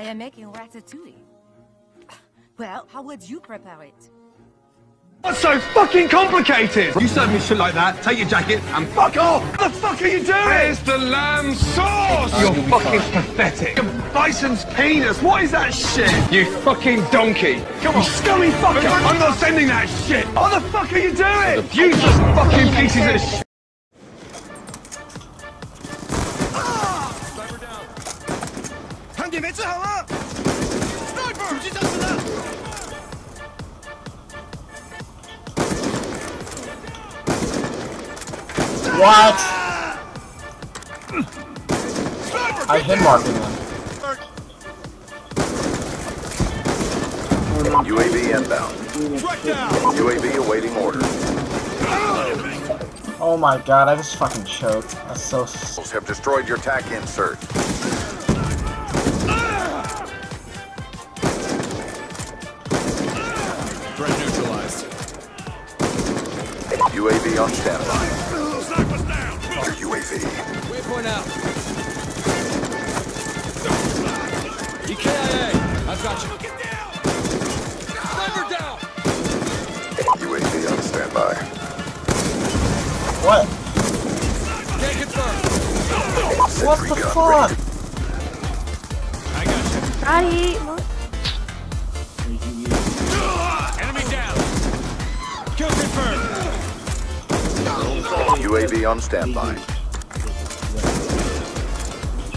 I am making ratatouille. Well, how would you prepare it? What's so fucking complicated? You serve me shit like that, take your jacket and fuck off! What the fuck are you doing? Where's the lamb sauce? You're fucking pathetic. Bison's penis, what is that shit? You fucking donkey. Come on. You scummy fucker! I'm not sending that shit! What the fuck are you doing? Useless fucking pieces of shit! What? I hit marking them. UAV inbound. UAV awaiting orders. Oh my god, I just fucking choked. That's so. Have destroyed your TAC insert. UAV on standby. Your UAV. Waypoint out. EKIA. I've got you. Sniper down. UAV on standby. What? Can't confirm. What the fuck? ready. I got you. Ai, what? Enemy down. Kill confirmed. UAV on standby.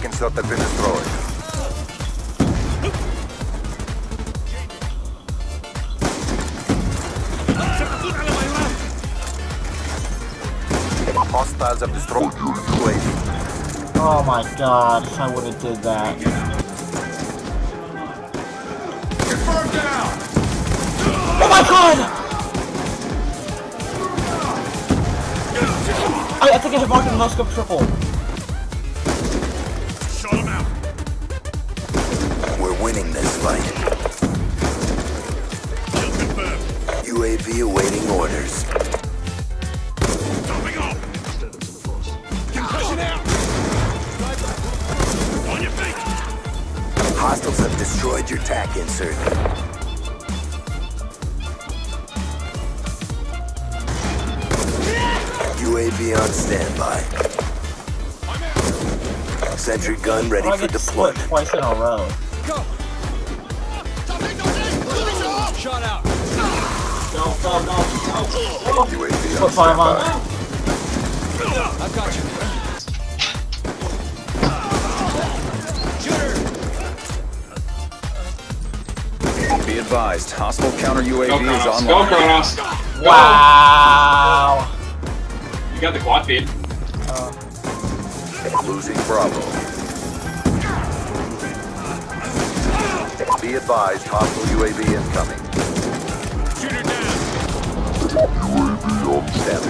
Insert have been destroyed. Hostiles have destroyed UAV. Oh my god, if I would have did that. Confirmed down. Oh my god! I, I think I hit marking no scope triple. Shut him out. We're winning this fight. Kill confirmed. UAV awaiting orders. Jumping off. Concussion out. On your feet. Hostiles have destroyed your TAC insert. UAV on standby. Sentry gun ready I for deployment. twice in a row. Go. Shot out. Go, go, go, UAV Put on five on. I've got you. Shooter. Be advised, hostile counter UAV Go is Kronos. Go online. Kronos. Wow. You got the quad feed. Uh. Losing Bravo. Be advised, hostile UAV incoming. Shooter down. UAV on standby.